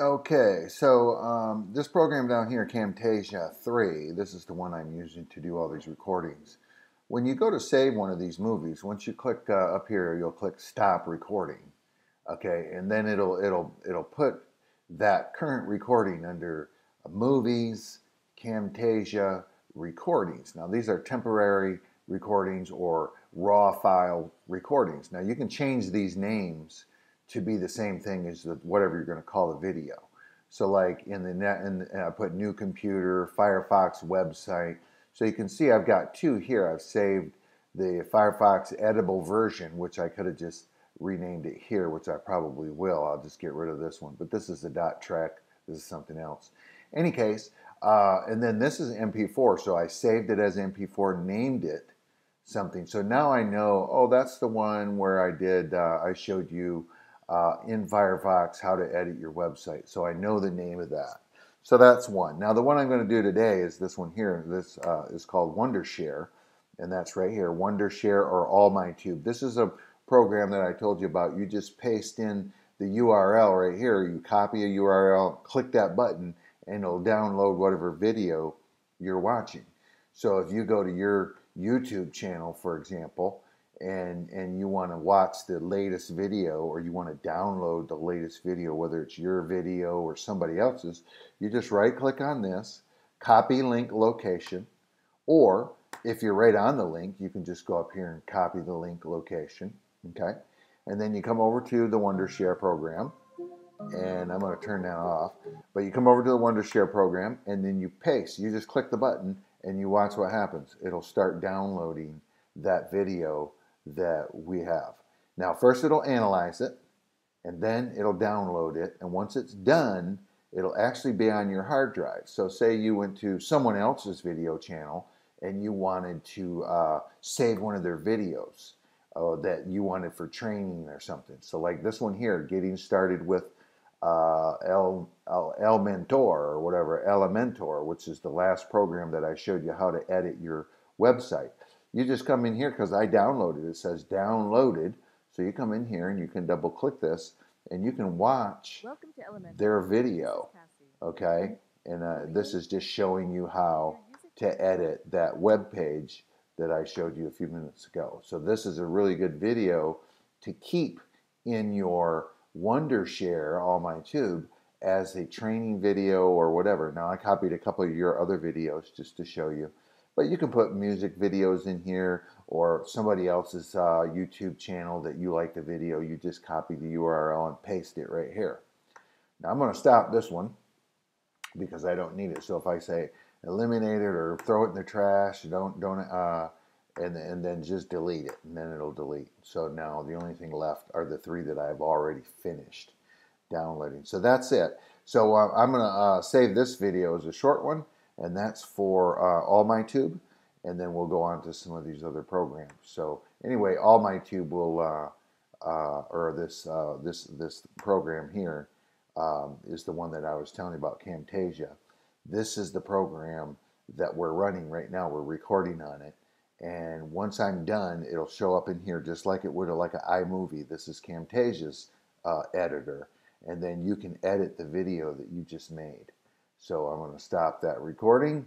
Okay, so um, this program down here, Camtasia 3, this is the one I'm using to do all these recordings. When you go to save one of these movies, once you click uh, up here, you'll click Stop Recording. Okay, and then it'll it'll it'll put that current recording under Movies, Camtasia, Recordings. Now these are temporary recordings or raw file recordings. Now you can change these names to be the same thing as the, whatever you're going to call the video. So like in the net, and I put new computer, Firefox website. So you can see I've got two here. I've saved the Firefox editable version, which I could have just renamed it here, which I probably will. I'll just get rid of this one. But this is the dot track. This is something else. Any case, uh, and then this is MP4. So I saved it as MP4, named it something. So now I know, oh, that's the one where I did, uh, I showed you uh, in Firefox how to edit your website. So I know the name of that. So that's one. Now the one I'm going to do today is this one here. This uh, is called Wondershare, and that's right here, Wondershare or AllMyTube. This is a program that I told you about. You just paste in the URL right here. You copy a URL, click that button, and it'll download whatever video you're watching. So if you go to your YouTube channel, for example, and and you want to watch the latest video or you want to download the latest video whether it's your video or somebody else's you just right click on this copy link location or if you're right on the link you can just go up here and copy the link location okay? And then you come over to the wondershare program and I'm going to turn that off but you come over to the wondershare program and then you paste you just click the button and you watch what happens. It'll start downloading that video that we have. Now, first it'll analyze it, and then it'll download it, and once it's done, it'll actually be on your hard drive. So say you went to someone else's video channel and you wanted to uh, save one of their videos uh, that you wanted for training or something. So like this one here, getting started with uh, El, El, Elementor or whatever, Elementor, which is the last program that I showed you how to edit your website. You just come in here because I downloaded. It says downloaded. So you come in here and you can double click this and you can watch their video. Okay. And uh, this is just showing you how to edit that web page that I showed you a few minutes ago. So this is a really good video to keep in your Wondershare, AllMyTube, as a training video or whatever. Now I copied a couple of your other videos just to show you. But you can put music videos in here or somebody else's uh, YouTube channel that you like the video. You just copy the URL and paste it right here. Now I'm going to stop this one because I don't need it. So if I say eliminate it or throw it in the trash, don't don't uh, and and then just delete it, and then it'll delete. So now the only thing left are the three that I've already finished downloading. So that's it. So uh, I'm going to uh, save this video as a short one and that's for uh, Tube, and then we'll go on to some of these other programs. So anyway, AllMyTube will, uh, uh, or this uh, this this program here um, is the one that I was telling you about, Camtasia. This is the program that we're running right now. We're recording on it, and once I'm done, it'll show up in here just like it would like an iMovie. This is Camtasia's uh, editor, and then you can edit the video that you just made. So I'm going to stop that recording